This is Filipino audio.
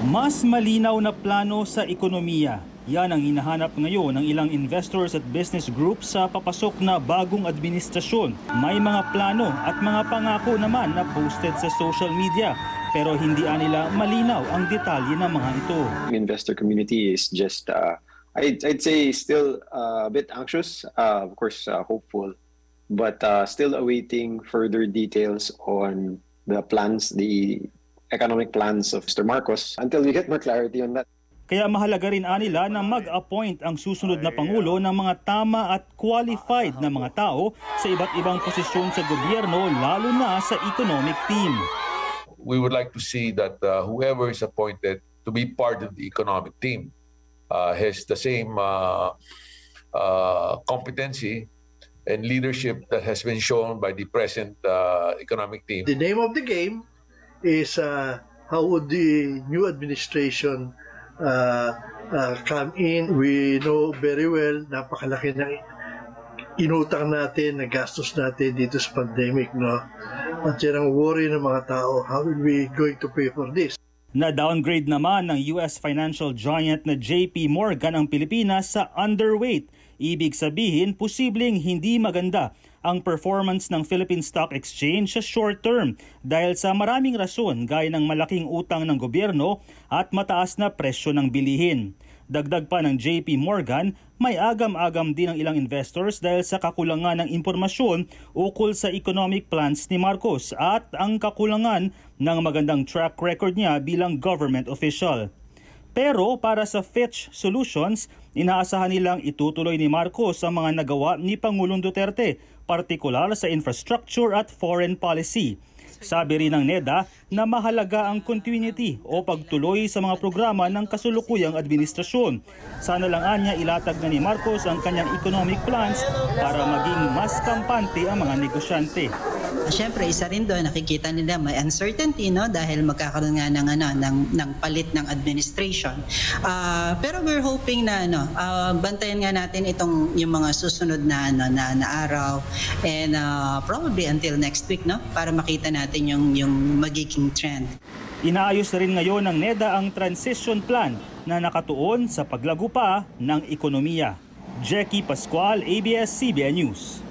Mas malinaw na plano sa ekonomiya. Yan ang hinahanap ngayon ng ilang investors at business groups sa papasok na bagong administrasyon. May mga plano at mga pangako naman na posted sa social media pero hindi nila malinaw ang detalye ng mga ito. investor community is just, uh, I'd, I'd say, still uh, a bit anxious, uh, of course, uh, hopeful, but uh, still awaiting further details on the plans, the economic plans of Mr. Marcos until we get more clarity on that. Kaya mahalaga rin anila na mag-appoint ang susunod na Pangulo ng mga tama at qualified na mga tao sa iba't ibang posisyon sa gobyerno lalo na sa economic team. we would like to see that uh, whoever is appointed to be part of the economic team uh, has the same uh, uh, competency and leadership that has been shown by the present uh, economic team. The name of the game is uh, how would the new administration uh, uh, come in. We know very well, napakalaki ng inutang natin, nagastos natin dito sa pandemic, no? At yan ang worry ng mga tao, how are we going to pay for this? Na-downgrade naman ng US financial giant na JP Morgan ang Pilipinas sa underweight. Ibig sabihin, posibleng hindi maganda ang performance ng Philippine Stock Exchange sa short term dahil sa maraming rason gaya ng malaking utang ng gobyerno at mataas na presyo ng bilihin. Dagdag pa ng JP Morgan, may agam-agam din ang ilang investors dahil sa kakulangan ng impormasyon ukol sa economic plans ni Marcos at ang kakulangan ng magandang track record niya bilang government official. Pero para sa Fitch Solutions, inaasahan nilang itutuloy ni Marcos ang mga nagawa ni Pangulong Duterte, partikular sa infrastructure at foreign policy. Sabi rin ng NEDA na mahalaga ang continuity o pagtuloy sa mga programa ng kasulukuyang administrasyon. Sana lang anya ilatag na ni Marcos ang kanyang economic plans para maging mas kampante ang mga negosyante. Siyempre, isa rin doon, nakikita nila may uncertainty, no? Dahil magkakaroon nga ng, ano, ng, ng palit ng administration. Ah, pero we're hoping na, ano, ah, bantayan nga natin itong, yung mga susunod na, ano, na, na araw and ah, probably until next week, no? Para makita natin yung, yung magiging trend. Inaayos na rin ngayon ng NEDA ang transition plan na nakatuon sa paglago pa ng ekonomiya. Jackie Pascual, ABS-CBN News.